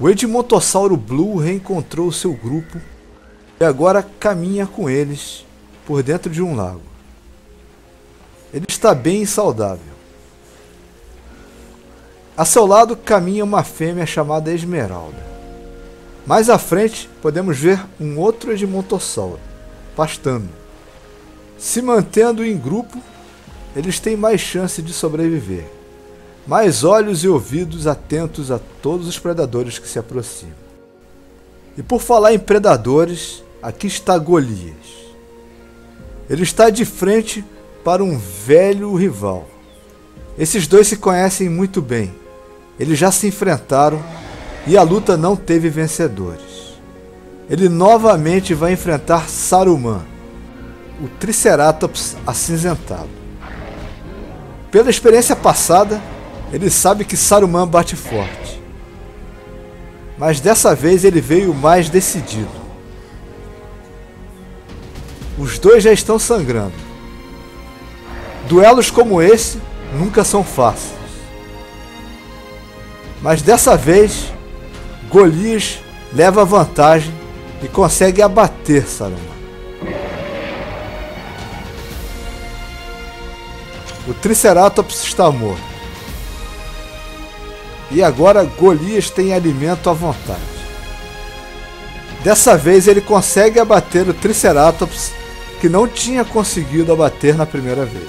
O Edmontossauro Blue reencontrou seu grupo e agora caminha com eles por dentro de um lago. Ele está bem saudável. A seu lado caminha uma fêmea chamada Esmeralda. Mais à frente podemos ver um outro Edmontossauro, pastando. Se mantendo em grupo, eles têm mais chance de sobreviver. Mais olhos e ouvidos atentos a todos os predadores que se aproximam. E por falar em predadores, aqui está Golias. Ele está de frente para um velho rival. Esses dois se conhecem muito bem. Eles já se enfrentaram e a luta não teve vencedores. Ele novamente vai enfrentar Saruman, o Triceratops acinzentado. Pela experiência passada, ele sabe que Saruman bate forte. Mas dessa vez ele veio mais decidido. Os dois já estão sangrando. Duelos como esse nunca são fáceis. Mas dessa vez, Golias leva vantagem e consegue abater Saruman. O Triceratops está morto. E agora Golias tem alimento à vontade. Dessa vez ele consegue abater o Triceratops que não tinha conseguido abater na primeira vez.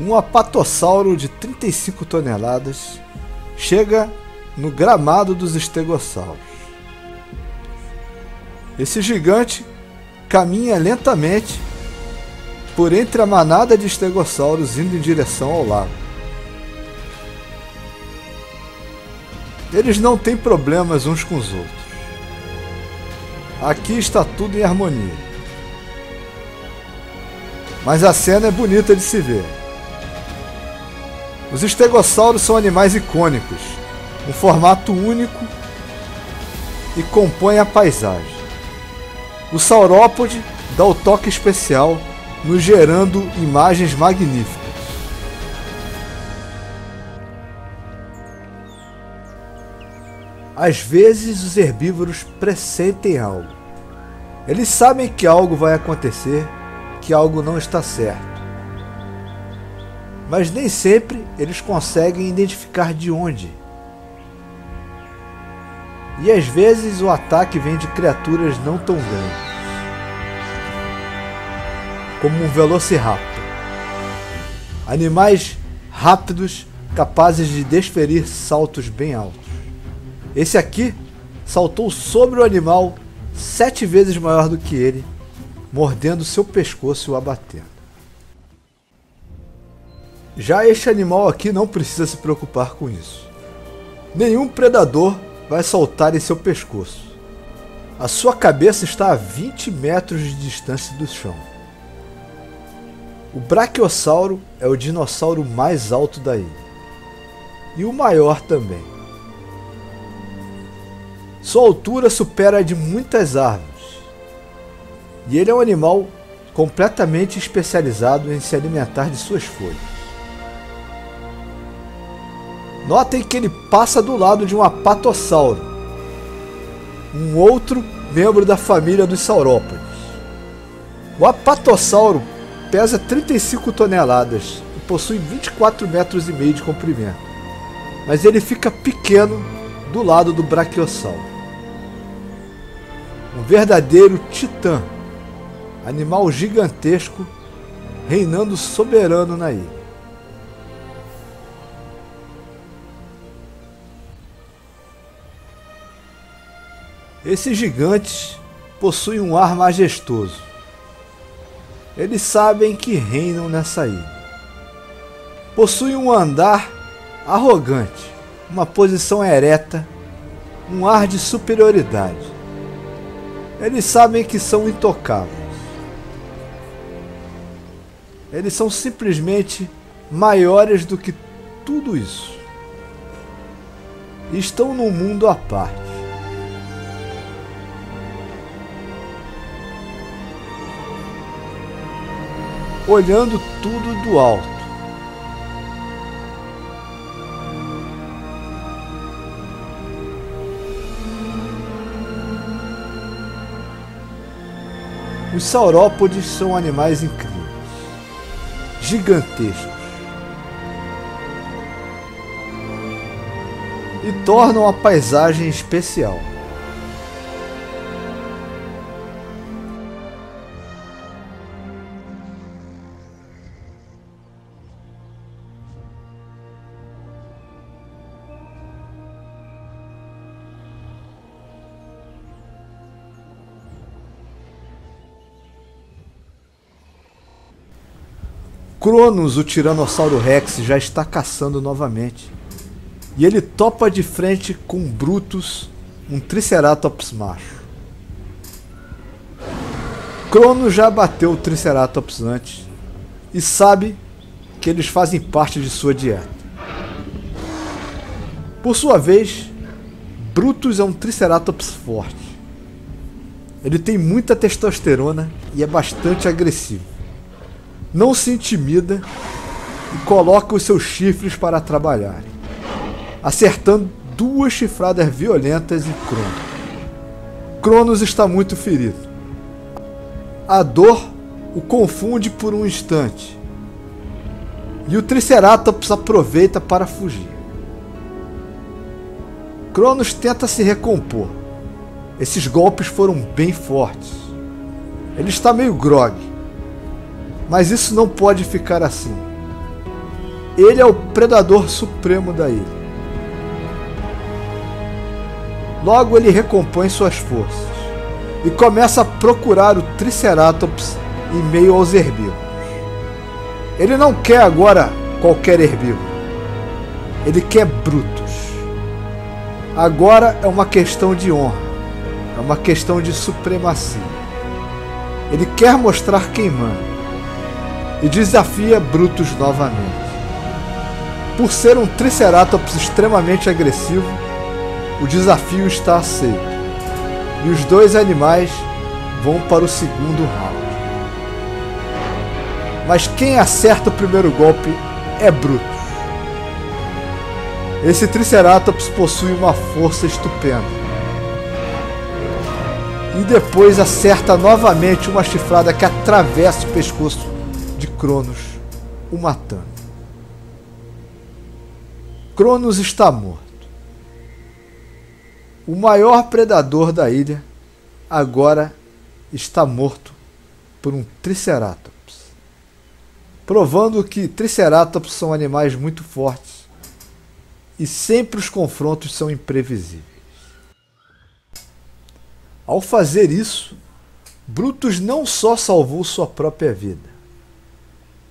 Um apatossauro de 35 toneladas chega no gramado dos estegossauros. Esse gigante caminha lentamente por entre a manada de estegossauros indo em direção ao lago. Eles não têm problemas uns com os outros. Aqui está tudo em harmonia. Mas a cena é bonita de se ver. Os estegossauros são animais icônicos, um formato único e compõem a paisagem. O saurópode dá o toque especial, nos gerando imagens magníficas. Às vezes os herbívoros pressentem algo. Eles sabem que algo vai acontecer, que algo não está certo. Mas nem sempre eles conseguem identificar de onde. E às vezes o ataque vem de criaturas não tão grandes. Como um velociraptor. Animais rápidos capazes de desferir saltos bem altos. Esse aqui saltou sobre o animal sete vezes maior do que ele, mordendo seu pescoço e o abatendo. Já este animal aqui não precisa se preocupar com isso. Nenhum predador vai saltar em seu pescoço. A sua cabeça está a 20 metros de distância do chão. O Brachiosauro é o dinossauro mais alto da ilha. E o maior também. Sua altura supera a de muitas árvores. E ele é um animal completamente especializado em se alimentar de suas folhas. Notem que ele passa do lado de um apatossauro, um outro membro da família dos saurópodes. O apatossauro pesa 35 toneladas e possui 24 metros e meio de comprimento, mas ele fica pequeno do lado do braquiossauro. Um verdadeiro titã, animal gigantesco reinando soberano na ilha. Esses gigantes possuem um ar majestoso. Eles sabem que reinam nessa ilha. Possuem um andar arrogante, uma posição ereta, um ar de superioridade. Eles sabem que são intocáveis. Eles são simplesmente maiores do que tudo isso. Estão num mundo à parte. olhando tudo do alto. Os saurópodes são animais incríveis, gigantescos, e tornam a paisagem especial. Cronos, o Tiranossauro Rex, já está caçando novamente. E ele topa de frente com Brutus, um Triceratops macho. Cronos já bateu o Triceratops antes e sabe que eles fazem parte de sua dieta. Por sua vez, Brutus é um Triceratops forte. Ele tem muita testosterona e é bastante agressivo. Não se intimida e coloca os seus chifres para trabalharem acertando duas chifradas violentas em Cronos. Cronos está muito ferido. A dor o confunde por um instante. E o Triceratops aproveita para fugir. Cronos tenta se recompor. Esses golpes foram bem fortes. Ele está meio grog. Mas isso não pode ficar assim. Ele é o predador supremo da ilha. Logo ele recompõe suas forças e começa a procurar o Triceratops em meio aos herbívoros. Ele não quer agora qualquer herbívoro. Ele quer brutos. Agora é uma questão de honra. É uma questão de supremacia. Ele quer mostrar quem manda. E desafia Brutus novamente. Por ser um Triceratops extremamente agressivo, o desafio está aceito. E os dois animais vão para o segundo round. Mas quem acerta o primeiro golpe é Brutus. Esse Triceratops possui uma força estupenda. E depois acerta novamente uma chifrada que atravessa o pescoço de Cronos, o matando. Cronos está morto. O maior predador da ilha agora está morto por um Triceratops, provando que Triceratops são animais muito fortes e sempre os confrontos são imprevisíveis. Ao fazer isso, Brutus não só salvou sua própria vida,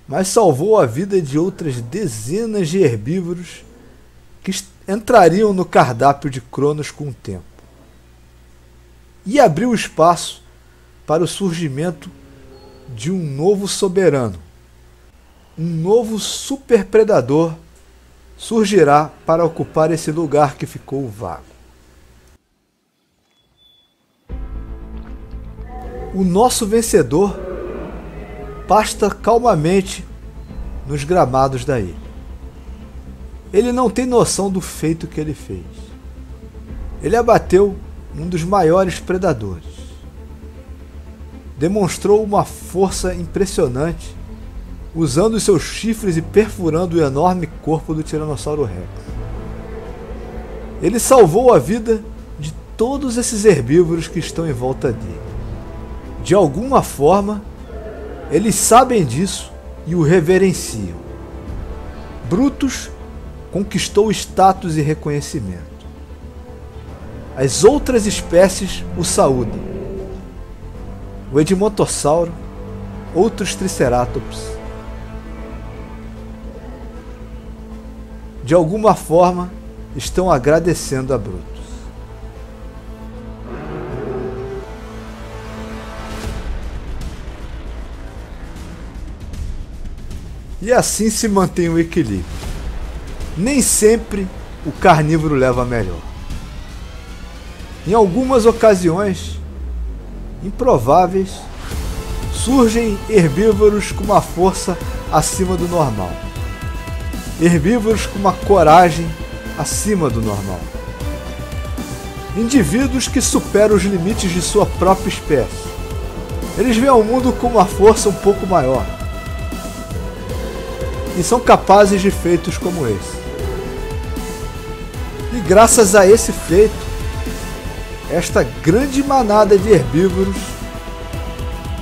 mas salvou a vida de outras dezenas de herbívoros que entrariam no cardápio de Cronos com o tempo. E abriu espaço para o surgimento de um novo soberano. Um novo superpredador surgirá para ocupar esse lugar que ficou vago. O nosso vencedor pasta calmamente nos gramados da ilha. Ele não tem noção do feito que ele fez. Ele abateu um dos maiores predadores. Demonstrou uma força impressionante, usando seus chifres e perfurando o enorme corpo do Tiranossauro Rex. Ele salvou a vida de todos esses herbívoros que estão em volta dele. De alguma forma, eles sabem disso e o reverenciam. Brutus conquistou status e reconhecimento. As outras espécies o saúdam. O Edmontossauro, outros Triceratops. De alguma forma, estão agradecendo a Brutus. E assim se mantém o equilíbrio nem sempre o carnívoro leva a melhor. Em algumas ocasiões improváveis, surgem herbívoros com uma força acima do normal. Herbívoros com uma coragem acima do normal. Indivíduos que superam os limites de sua própria espécie. Eles veem o mundo com uma força um pouco maior. E são capazes de feitos como esse. E graças a esse feito, esta grande manada de herbívoros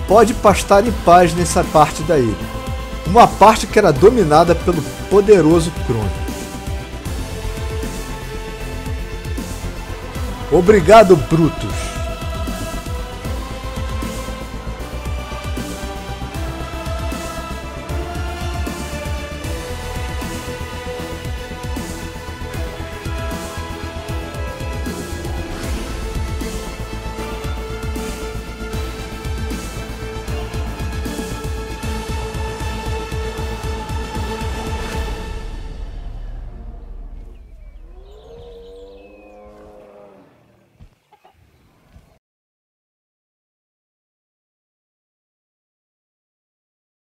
pode pastar em paz nessa parte da ilha. Uma parte que era dominada pelo poderoso Crono. Obrigado, Brutus.